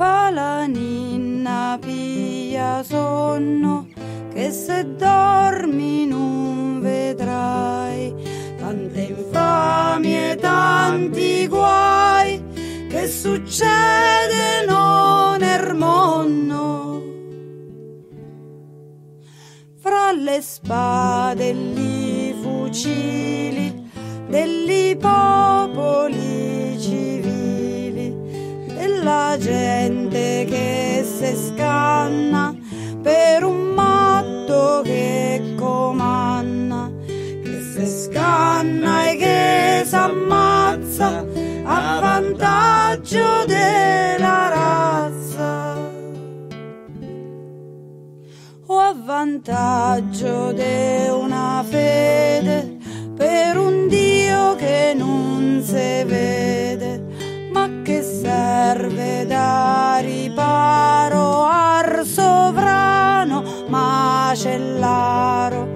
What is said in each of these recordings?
fa la ninna pia sonno che se dormi non vedrai. Tante infami e tanti guai che succedono nel mondo fra le spade e i fucili degli popoli scanna per un matto che comanna che si scanna e che si ammazza a vantaggio della razza. O a vantaggio di una fede per un Dio che non macellaro,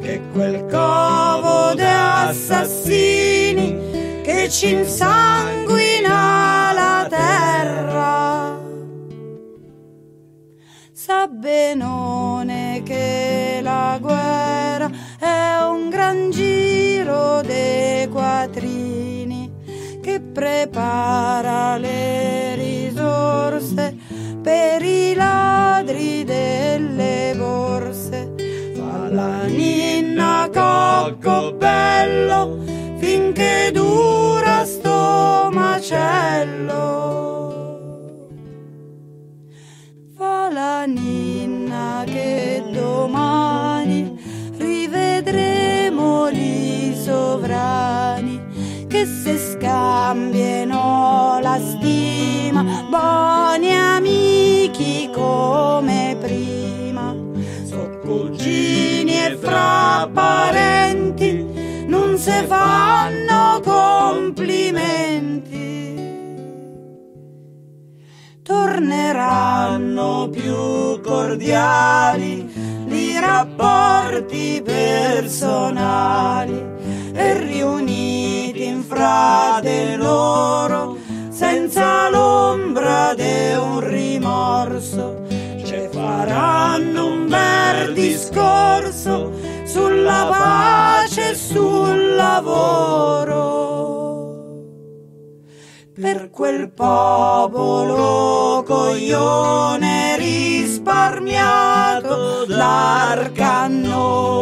che quel covo di assassini che ci insanguina la terra. Sa benone che la guerra è un gran giro dei quattrini che prepara le risorse per i ladri macello. Fa la ninna che domani rivedremo li sovrani che se scambiano la stima, buoni amici come prima. So cugini e fra parenti non se fanno complimenti torneranno più cordiali i rapporti personali e riuniti in frate loro senza l'ombra di un rimorso. Ci faranno un bel discorso sulla pace e sul lavoro per quel popolo coglione risparmiato dal cannone